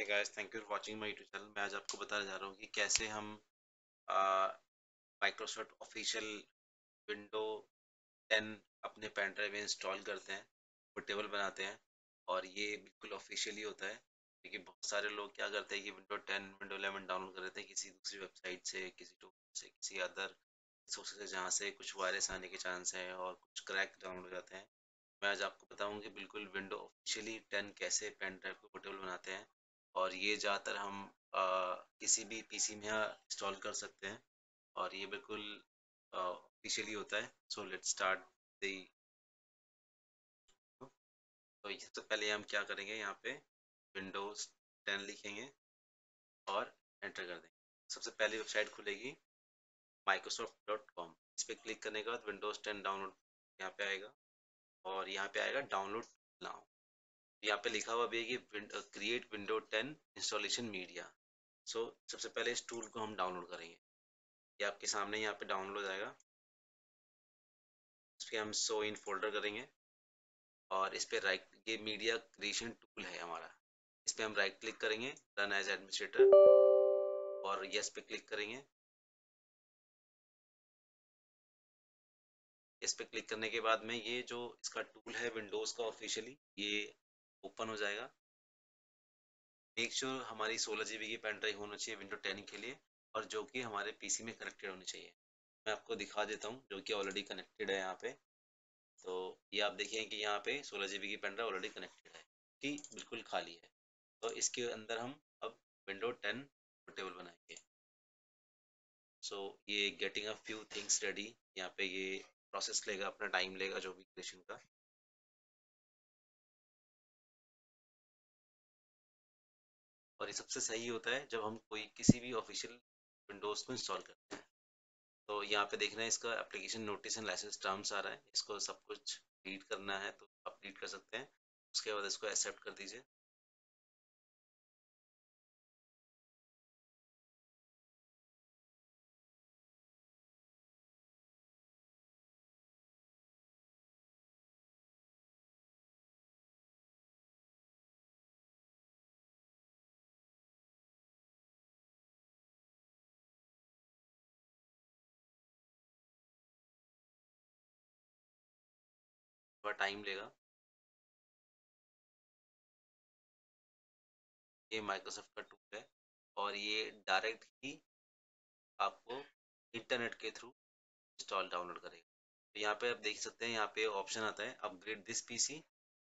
Hi guys thank you for watching my YouTube channel मैं आज आपको बताने जा रहा हूँ कि कैसे हम माइक्रोसॉफ्ट ऑफिशियल विंडो 10 अपने पेन ड्राइव में इंस्टॉल करते हैं पोर्टेबल बनाते हैं और ये बिल्कुल ऑफिशियली होता है। क्योंकि बहुत सारे लोग क्या करते हैं कि विंडो 10 विंडो 11 डाउनलोड कर देते हैं किसी दूसरी वेबसाइट से, किसी टूल से, किसी अदर सोर्स से, जहाँ से कुछ वायरस आने के चांस हैं और कुछ क्रैक डाउनलोड हो जाते हैं। मैं आज आपको बताऊँगी बिल्कुल विंडो ऑफिशियली 10 कैसे पेन ड्राइव को पोर्टेबल बनाते हैं। और ये ज़्यादातर हम आ, किसी भी पीसी में इंस्टॉल कर सकते हैं। और ये बिल्कुल ऑफिशियली होता है। सो लेट स्टार्ट दी तो सबसे पहले हम क्या करेंगे यहाँ पे विंडोज़ 10 लिखेंगे और एंटर कर देंगे। सबसे पहली वेबसाइट खुलेगी माइक्रोसॉफ्ट डॉट कॉम इस पर क्लिक करने के बाद विंडोज़ 10 डाउनलोड यहाँ पे आएगा और यहाँ पे आएगा डाउनलोड नाउ यहाँ पे लिखा हुआ भी है कि create window 10 installation media so सबसे पहले इस टूल को हम डाउनलोड करेंगे। ये आपके सामने यहाँ पे डाउनलोड जाएगा। इस पर हम सो इन फोल्डर करेंगे। और इस पर राइट ये मीडिया क्रिएशन टूल है हमारा। इस पर हम राइट क्लिक करेंगे रन एज एडमिनिस्ट्रेटर और यस पे क्लिक करेंगे। इस पे क्लिक करने के बाद में ये जो इसका टूल है विंडोज़ का ऑफिशियली ये ओपन हो जाएगा। मेक श्योर sure हमारी सोलह जी की पेन ड्राइव होना चाहिए विंडो टेन के लिए और जो कि हमारे पीसी में कनेक्टेड होनी चाहिए। मैं आपको दिखा देता हूँ जो कि ऑलरेडी कनेक्टेड है यहाँ पे। तो ये आप देखिए कि यहाँ पे सोलह जी की पेन ड्राइव ऑलरेडी कनेक्टेड है कि बिल्कुल खाली है। तो इसके अंदर हम अब विंडो टेन पोर्टेबल बनाएँगे। सो so, ये getting a few things ready यहाँ पे ये प्रोसेस लेगा अपना टाइम लेगा जो भी क्रिएशन का। और ये सबसे सही होता है जब हम कोई किसी भी ऑफिशियल विंडोज़ को इंस्टॉल करते हैं। तो यहाँ पे देखना है इसका application notice and licence terms आ रहा है। इसको सब कुछ डिलीट करना है तो आप डिलीट कर सकते हैं। उसके बाद इसको एक्सेप्ट कर दीजिए। थोड़ा टाइम लेगा। ये माइक्रोसॉफ्ट का टूल है और ये डायरेक्ट ही आपको इंटरनेट के थ्रू इंस्टॉल डाउनलोड करेगा। तो यहाँ पे आप देख सकते हैं, यहाँ पे ऑप्शन आता है अपग्रेड दिस पीसी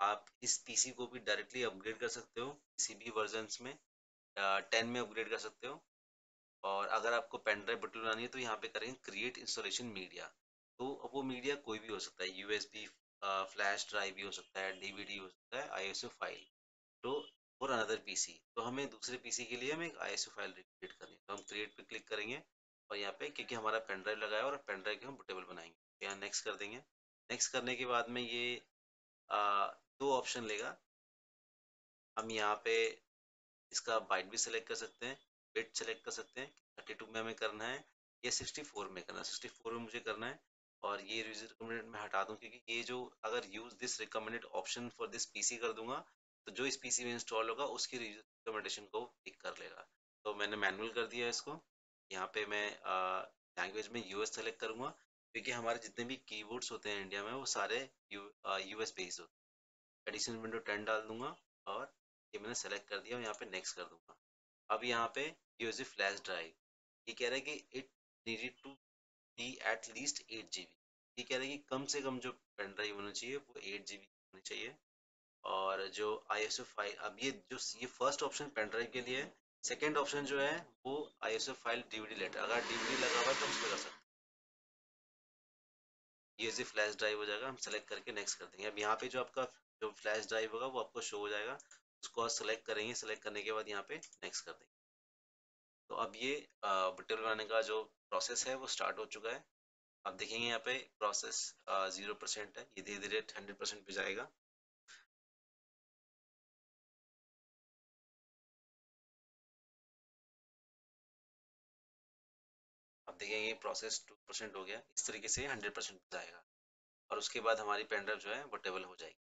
आप इस पीसी को भी डायरेक्टली अपग्रेड कर सकते हो। किसी भी वर्जन में टेन में अपग्रेड कर सकते हो। और अगर आपको पेन ड्राइव बटन बनानी है तो यहाँ पे करेंगे क्रिएट इंस्टॉलेशन मीडिया तो वो मीडिया कोई भी हो सकता है यूएसबी फ्लैश ड्राइव भी हो सकता है डीवीडी हो सकता है आईएसओ फ़ाइल तो और अनदर पीसी तो हमें दूसरे पीसी के लिए हमें एक आईएसओ फ़ाइल क्रिएट करनी है। तो हम क्रिएट पे क्लिक करेंगे और यहाँ पे क्योंकि हमारा पेन ड्राइव लगाया और पेन ड्राइव के हम बुटेबल बनाएँगे। तो यहाँ नेक्स्ट कर देंगे। नेक्स्ट करने के बाद में ये आ, दो ऑप्शन लेगा। हम यहाँ पे इसका बाइट भी सिलेक्ट कर सकते हैं बिट सेलेक्ट कर सकते हैं। थर्टी में हमें करना है या सिक्सटी में करना है। सिक्सटी में मुझे करना है। और ये यूज़र रिकमेंडेड मैं हटा दूँ क्योंकि ये जो अगर use this recommended option for this PC कर दूँगा तो जो इस पीसी में इंस्टॉल होगा, उसकी रिकमेंडेशन को पिक कर लेगा। तो मैंने मैनुअल कर दिया इसको। यहाँ पे मैं लैंग्वेज में यूएस सेलेक्ट करूँगा, क्योंकि हमारे जितने भी कीबोर्ड्स होते हैं इंडिया में, वो सारे यू यूएस बेस्ड होते हैं। एडिशनल विंडो टेन डाल दूँगा और ये मैंने सेलेक्ट कर दिया और यहाँ पे नेक्स्ट कर दूँगा। अब यहाँ पे यूज़ फ्लैश ड्राइव ये कह रहा है कि it needed to be at least eight G B ये कह रहे हैं कि कम से कम जो पेन ड्राइव होना चाहिए, वो एट जी बी होनी चाहिए। और जो आई एस ओ फ़ाइल अब ये जो ये फ़र्स्ट ऑप्शन पेन ड्राइव के लिए है। सेकेंड ऑप्शन जो है, वो I S O file DVD letter अगर डीवीडी लगा हुआ है तो उस पर कर सकते हैं। ये जी फ्लैश ड्राइव हो जाएगा, हम सेलेक्ट करके नेक्स्ट कर देंगे। अब यहाँ पे जो आपका जो फ्लैश ड्राइव होगा, वो आपको शो हो जाएगा। उसको आप सेलेक्ट करेंगे। सेलेक्ट करने के बाद यहाँ पे नेक्स्ट कर देंगे। तो अब ये बटल बनाने का जो प्रोसेस है, वो स्टार्ट हो चुका है। आप देखेंगे यहाँ पे प्रोसेस ज़ीरो परसेंट है। ये धीरे धीरे हंड्रेड परसेंट पे जाएगा। आप देखेंगे प्रोसेस टू परसेंट हो गया। इस तरीके से हंड्रेड परसेंट जाएगा। और उसके बाद हमारी पेन ड्राइव जो है, वो टेबल हो जाएगी।